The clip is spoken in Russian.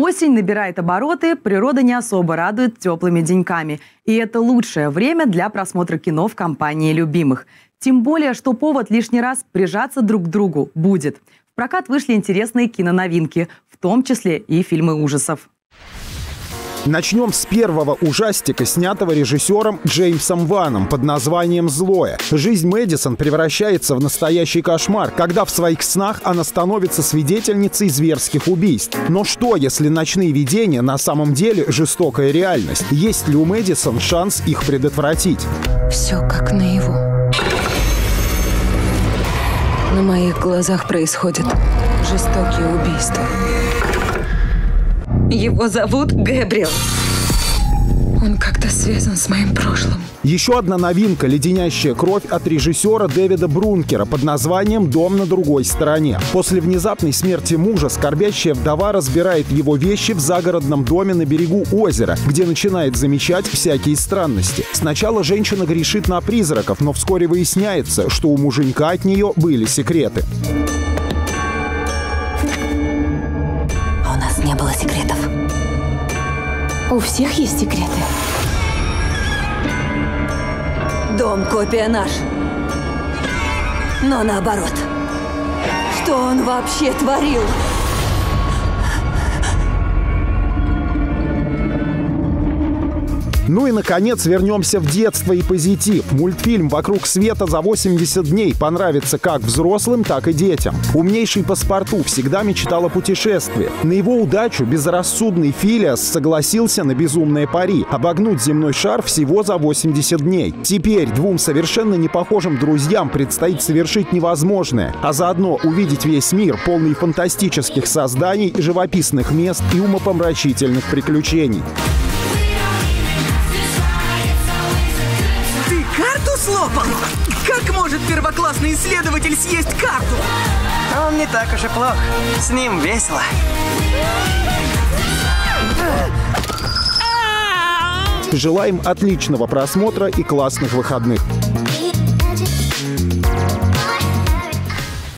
Осень набирает обороты, природа не особо радует теплыми деньками. И это лучшее время для просмотра кино в компании любимых. Тем более, что повод лишний раз прижаться друг к другу будет. В прокат вышли интересные киноновинки, в том числе и фильмы ужасов. Начнем с первого ужастика, снятого режиссером Джеймсом Ваном под названием «Злое». Жизнь Мэдисон превращается в настоящий кошмар, когда в своих снах она становится свидетельницей зверских убийств. Но что, если ночные видения на самом деле жестокая реальность? Есть ли у Мэдисон шанс их предотвратить? Все как наяву. На моих глазах происходят жестокие убийства. Его зовут Гэбриэл. Он как-то связан с моим прошлым. Еще одна новинка – леденящая кровь от режиссера Дэвида Брункера под названием «Дом на другой стороне». После внезапной смерти мужа скорбящая вдова разбирает его вещи в загородном доме на берегу озера, где начинает замечать всякие странности. Сначала женщина грешит на призраков, но вскоре выясняется, что у муженька от нее были секреты. Не было секретов. У всех есть секреты. Дом копия наш. Но наоборот. Что он вообще творил? Ну и, наконец, вернемся в детство и позитив. Мультфильм «Вокруг света за 80 дней» понравится как взрослым, так и детям. Умнейший паспорту всегда мечтал о путешествии. На его удачу безрассудный Филиас согласился на безумное пари – обогнуть земной шар всего за 80 дней. Теперь двум совершенно непохожим друзьям предстоит совершить невозможное, а заодно увидеть весь мир, полный фантастических созданий, живописных мест и умопомрачительных приключений. Может первоклассный исследователь съесть карту? Он не так уж и плох. С ним весело. Желаем отличного просмотра и классных выходных.